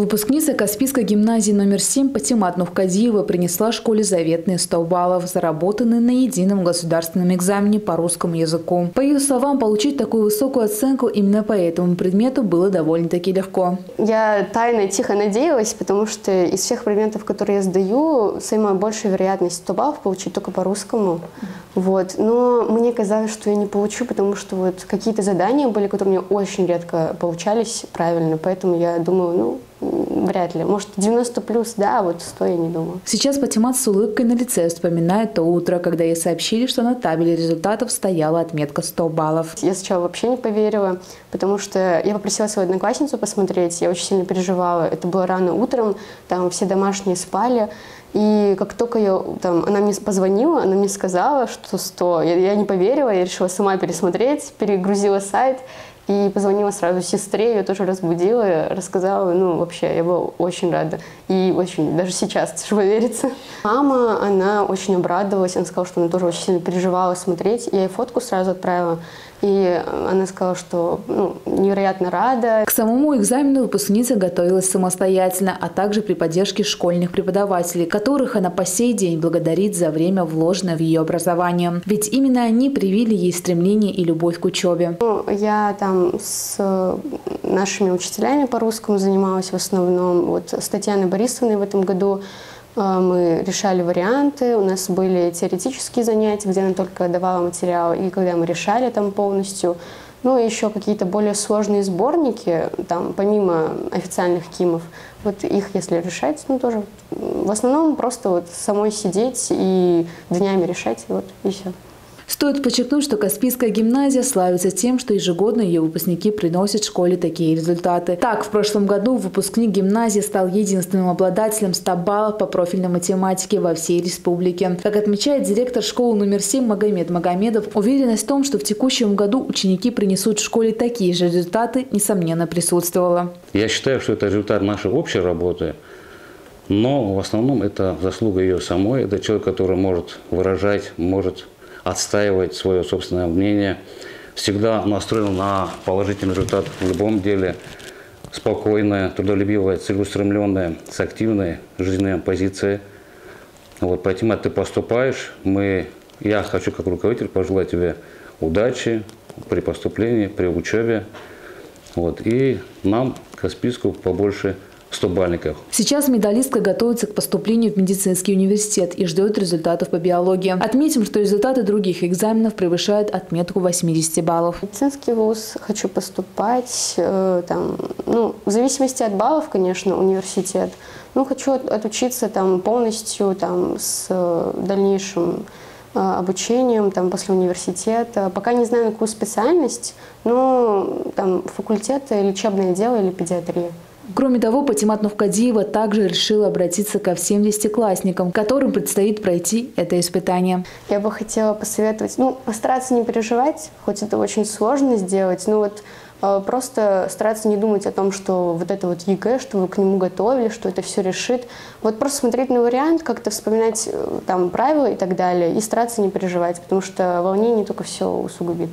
Выпускница Каспийской гимназии номер 7 Патимат Нувкадиева принесла школе заветные 100 баллов, заработанные на едином государственном экзамене по русскому языку. По ее словам, получить такую высокую оценку именно по этому предмету было довольно-таки легко. Я тайно и тихо надеялась, потому что из всех предметов, которые я сдаю, самая большая вероятность 100 баллов получить только по русскому. Вот. Но мне казалось, что я не получу, потому что вот какие-то задания были, которые мне очень редко получались правильно. Поэтому я думаю, ну, вряд ли. Может, 90 плюс, да, а вот 100 я не думаю. Сейчас Патимат с улыбкой на лице вспоминает то утро, когда ей сообщили, что на табеле результатов стояла отметка 100 баллов. Я сначала вообще не поверила, потому что я попросила свою одноклассницу посмотреть, я очень сильно переживала. Это было рано утром, там все домашние спали. И как только я, там, она мне позвонила, она мне сказала, что 100. Я, я не поверила, я решила сама пересмотреть, перегрузила сайт. И позвонила сразу сестре, ее тоже разбудила, рассказала, ну, вообще, я была очень рада. И очень, даже сейчас тяжело верится. Мама, она очень обрадовалась, она сказала, что она тоже очень сильно переживала смотреть. Я ей фотку сразу отправила. И она сказала, что ну, невероятно рада. К самому экзамену выпускница готовилась самостоятельно, а также при поддержке школьных преподавателей, которых она по сей день благодарит за время, вложенное в ее образование. Ведь именно они привили ей стремление и любовь к учебе. Ну, я там с нашими учителями по русскому занималась в основном. Вот с Татьяной Борисовной в этом году а, мы решали варианты, у нас были теоретические занятия, где она только давала материал, и когда мы решали там полностью, ну и еще какие-то более сложные сборники, там, помимо официальных КИМов, вот их, если решать, ну тоже, в основном просто вот самой сидеть и днями решать, вот и все. Стоит подчеркнуть, что Каспийская гимназия славится тем, что ежегодно ее выпускники приносят школе такие результаты. Так, в прошлом году выпускник гимназии стал единственным обладателем 100 баллов по профильной математике во всей республике. Как отмечает директор школы номер 7 Магомед Магомедов, уверенность в том, что в текущем году ученики принесут в школе такие же результаты, несомненно присутствовала. Я считаю, что это результат нашей общей работы, но в основном это заслуга ее самой. Это человек, который может выражать, может отстаивать свое собственное мнение, всегда настроен на положительный результат в любом деле, спокойная, трудолюбивая, целеустремленная, с активной жизненной позицией. Вот, поэтому ты поступаешь, мы, я хочу как руководитель пожелать тебе удачи при поступлении, при учебе. Вот, и нам, Каспийску, побольше 100 бальников. Сейчас медалистка готовится к поступлению в медицинский университет и ждет результатов по биологии. Отметим, что результаты других экзаменов превышают отметку 80 баллов. Медицинский вуз хочу поступать, э, там, ну, в зависимости от баллов, конечно, университет. Ну, хочу отучиться там полностью там, с э, дальнейшим э, обучением там, после университета. Пока не знаю, на какую специальность, но там факультет, лечебное дело или педиатрия. Кроме того, Патимат Нувкадиева также решила обратиться ко всем десятиклассникам, которым предстоит пройти это испытание. Я бы хотела посоветовать, ну, постараться не переживать, хоть это очень сложно сделать, но вот э, просто стараться не думать о том, что вот это вот ЕГЭ, что вы к нему готовили, что это все решит. Вот просто смотреть на вариант, как-то вспоминать э, там правила и так далее, и стараться не переживать, потому что волнение только все усугубит.